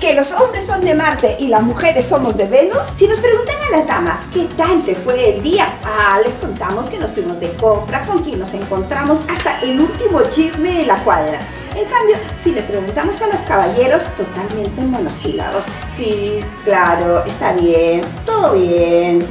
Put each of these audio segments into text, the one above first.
que los hombres son de Marte y las mujeres somos de Venus? Si nos preguntan a las damas qué tal te fue el día, ah, les contamos que nos fuimos de compra, con quien nos encontramos, hasta el último chisme de la cuadra. En cambio, si le preguntamos a los caballeros, totalmente monosílabos. Sí, claro, está bien, todo bien.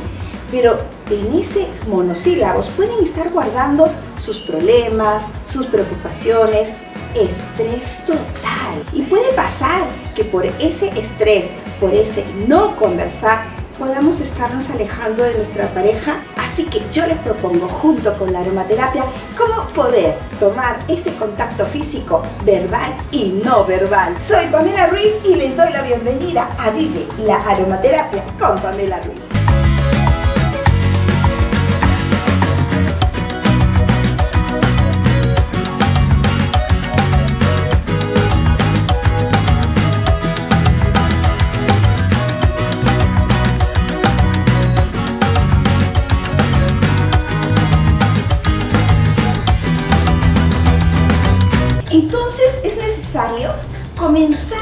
Pero en ese monosílabos pueden estar guardando sus problemas, sus preocupaciones, estrés total. Y puede pasar que por ese estrés, por ese no conversar, podamos estarnos alejando de nuestra pareja. Así que yo les propongo junto con la aromaterapia cómo poder tomar ese contacto físico verbal y no verbal. Soy Pamela Ruiz y les doy la bienvenida a Vive la aromaterapia con Pamela Ruiz. Entonces es necesario comenzar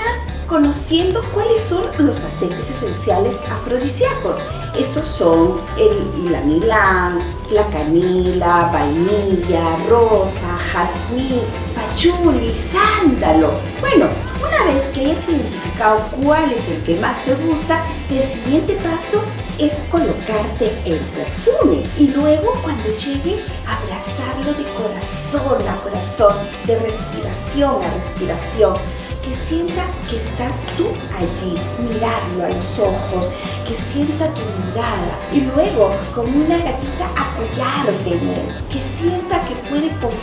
conociendo cuáles son los aceites esenciales afrodisíacos. Estos son el ilanilán, la canela, vainilla, rosa, jazmín, pachuli, sándalo. Bueno, cuál es el que más te gusta, el siguiente paso es colocarte el perfume y luego cuando llegue abrazarlo de corazón a corazón, de respiración a respiración, que sienta que estás tú allí, mirarlo a los ojos, que sienta tu mirada y luego como una gatita apoyarte en él, que sienta que puede confiar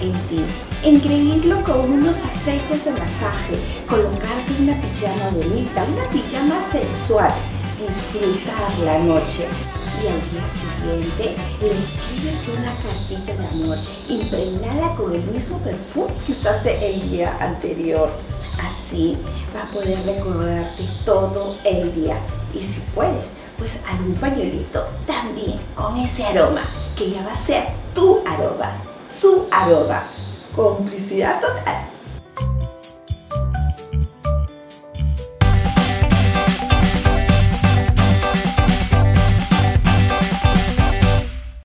en ti, engreírlo con unos aceites de masaje, colocarte una pijama bonita, una pijama sensual disfrutar la noche y al día siguiente le escribes una cartita de amor impregnada con el mismo perfume que usaste el día anterior. Así va a poder recordarte todo el día. Y si puedes, pues algún pañuelito también con ese aroma, que ya va a ser tu aroma, su aroma. Complicidad total.